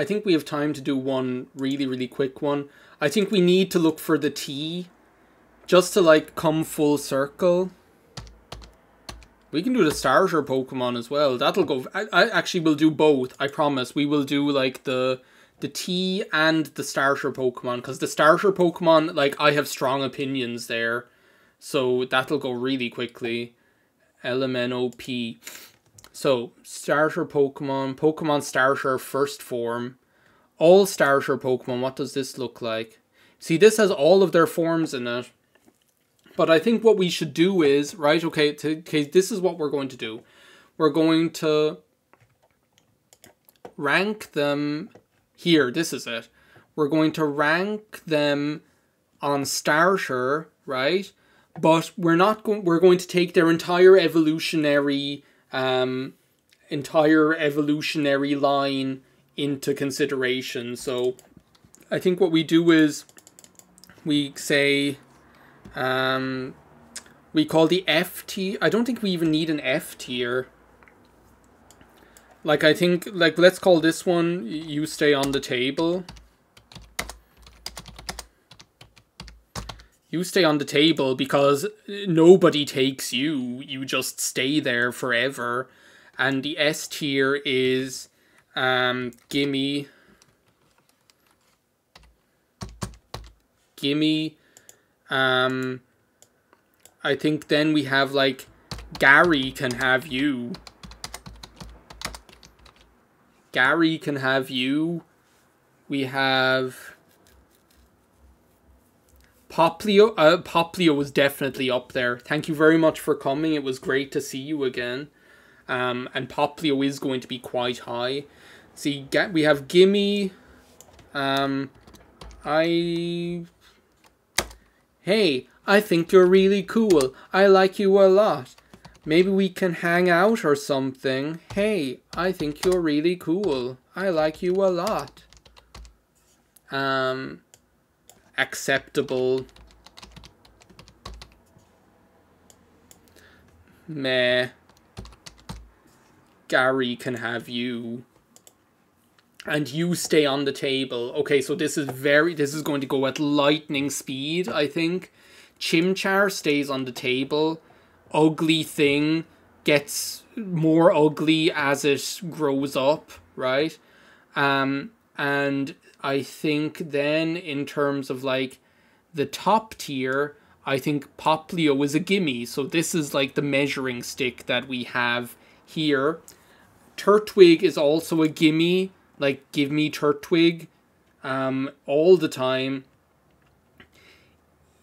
I think we have time to do one really, really quick one. I think we need to look for the T just to like come full circle. We can do the starter Pokemon as well. That'll go. I, I actually will do both. I promise. We will do like the the T and the starter Pokemon because the starter Pokemon, like I have strong opinions there, so that'll go really quickly. LMNOP. So starter Pokemon, Pokemon starter first form, all starter Pokemon. What does this look like? See, this has all of their forms in it. But I think what we should do is, right, okay, to, okay, this is what we're going to do. We're going to rank them here. This is it. We're going to rank them on starter, right? But we're not going, we're going to take their entire evolutionary, um, entire evolutionary line into consideration. So I think what we do is we say um, we call the F tier. I don't think we even need an F tier. Like, I think, like, let's call this one, you stay on the table. You stay on the table because nobody takes you. You just stay there forever. And the S tier is, um, gimme. Gimme um, I think then we have like Gary can have you. Gary can have you. We have Poplio. Uh, Poplio was definitely up there. Thank you very much for coming. It was great to see you again. Um, and Poplio is going to be quite high. See, we have Gimme. Um, I Hey, I think you're really cool. I like you a lot. Maybe we can hang out or something. Hey, I think you're really cool. I like you a lot. Um, acceptable. Meh. Gary can have you and you stay on the table. Okay, so this is very this is going to go at lightning speed, I think. Chimchar stays on the table. Ugly thing gets more ugly as it grows up, right? Um and I think then in terms of like the top tier, I think Poplio is a gimme. So this is like the measuring stick that we have here. Turtwig is also a gimme like give me Turtwig um, all the time.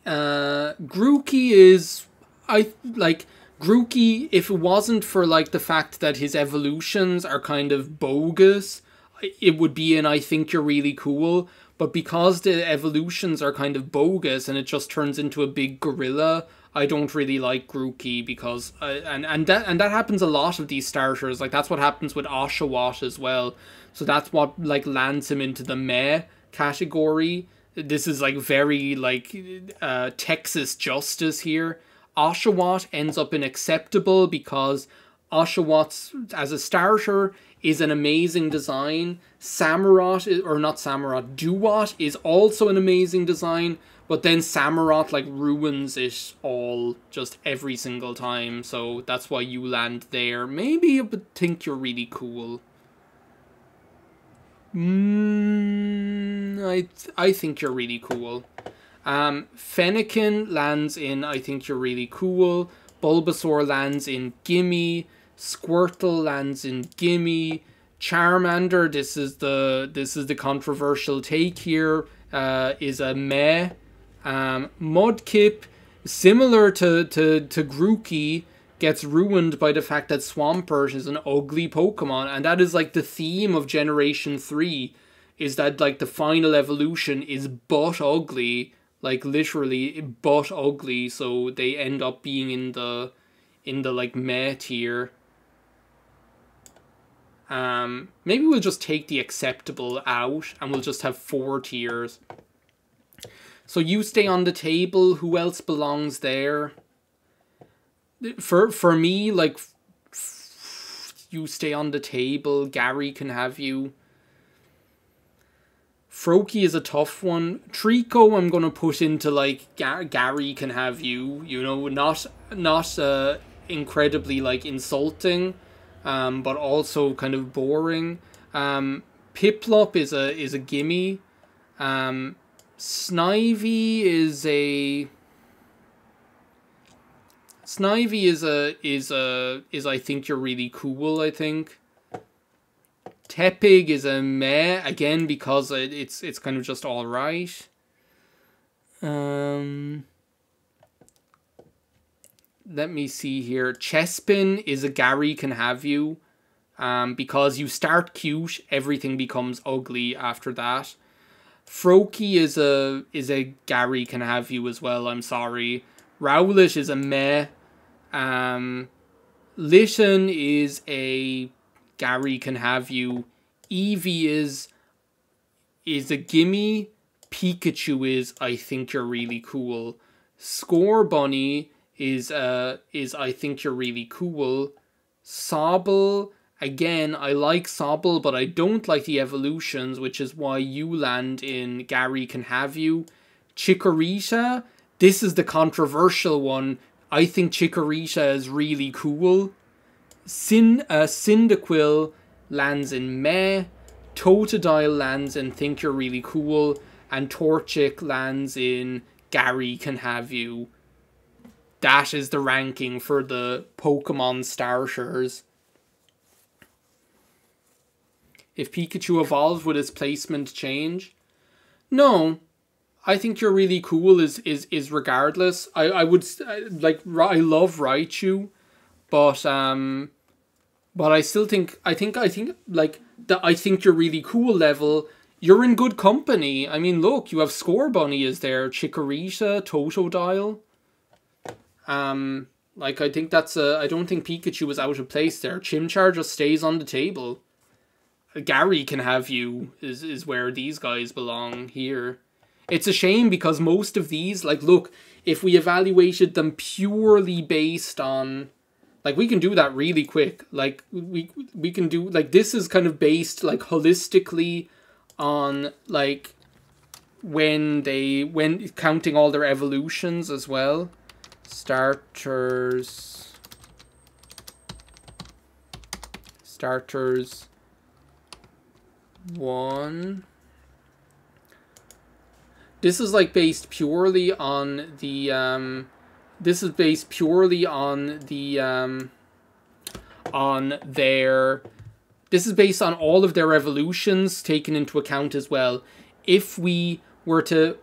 Uh, Grookey is I like Grookey if it wasn't for like the fact that his evolutions are kind of bogus, it would be an I think you're really cool. But because the evolutions are kind of bogus and it just turns into a big gorilla, I don't really like Grookey because I, and and that and that happens a lot of these starters. Like that's what happens with Oshawott as well. So that's what like lands him into the meh category. This is like very like uh, Texas justice here. Oshawott ends up in acceptable because Oshawott's as a starter is an amazing design. Samurott or not Samurott, Dewott is also an amazing design, but then Samurott like ruins it all just every single time. So that's why you land there. Maybe you think you're really cool. Mm, I th I think you're really cool. Um, Fennekin lands in I think you're really cool. Bulbasaur lands in Gimme. Squirtle lands in Gimme. Charmander, this is the this is the controversial take here. Uh, is a meh. Um, Mudkip, similar to to to Grookey, gets ruined by the fact that Swampert is an ugly Pokemon, and that is like the theme of Generation 3 is that like the final evolution is but ugly, like literally but ugly, so they end up being in the in the like meh tier. Um, maybe we'll just take the acceptable out and we'll just have four tiers. So you stay on the table, who else belongs there? for for me like you stay on the table gary can have you Froakie is a tough one. Treecko, I'm gonna put into like Gar- Gary can have you. You know, not not uh, incredibly like insulting, um, but also kind of boring. Um, Piplup is a is a gimme. Um, Snivy is a Snivy is a is a is I think you're really cool. I think. Tepig is a meh again because it, it's it's kind of just all right. Um. Let me see here. Chespin is a Gary can have you. Um, because you start cute, everything becomes ugly after that. Froakie is a is a Gary can have you as well. I'm sorry. Rowlet is a meh. Um, Litten is a Gary can have you. Eevee is is a gimme. Pikachu is I think you're really cool. Scorbunny is uh is I think you're really cool. Sobble again I like Sobble but I don't like the evolutions which is why you land in Gary can have you. Chikorita this is the controversial one. I think Chikorita is really cool. Sin uh, Cyndaquil lands in Meh. Totodile lands in Think You're Really Cool. And Torchic lands in Gary Can Have You. That is the ranking for the Pokemon starters. If Pikachu evolves, would its placement change? No. I think you're really cool is is is regardless. I I would like I love Raichu, but um but I still think I think I think like the I think you're really cool level. You're in good company. I mean, look, you have Score Scorbunny is there, Chikorita, Totodile. Um, like I think that's a. I don't think Pikachu is out of place there. Chimchar just stays on the table. Gary can have you is is where these guys belong here. It's a shame because most of these, like, look, if we evaluated them purely based on like we can do that really quick. Like we we can do like this is kind of based like holistically on like when they when counting all their evolutions as well. Starters. Starters one. This is like based purely on the um this is based purely on the um, on their this is based on all of their evolutions taken into account as well. If we were to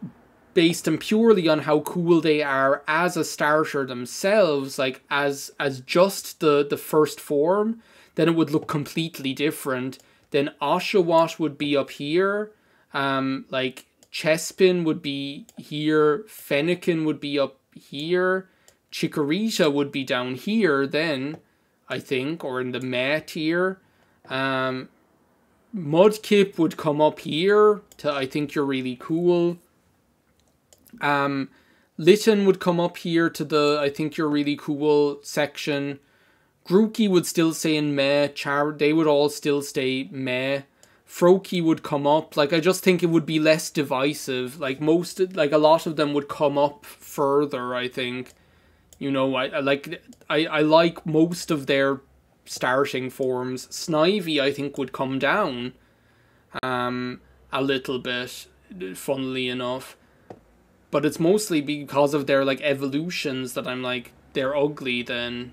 base them purely on how cool they are as a starter themselves like as as just the the first form then it would look completely different then Oshawott would be up here um like Chespin would be here Fennekin would be up here. Chikorita would be down here then, I think, or in the Meh tier. Um, Mudkip would come up here to I think you're really cool. Um, Litten would come up here to the I think you're really cool section. Grookey would still stay in meh. Char they would all still stay meh. Froakie would come up. Like I just think it would be less divisive. Like most, like a lot of them would come up further. I think, you know, I, I like I I like most of their starting forms. Snivy I think would come down, um, a little bit. Funnily enough, but it's mostly because of their like evolutions that I'm like they're ugly then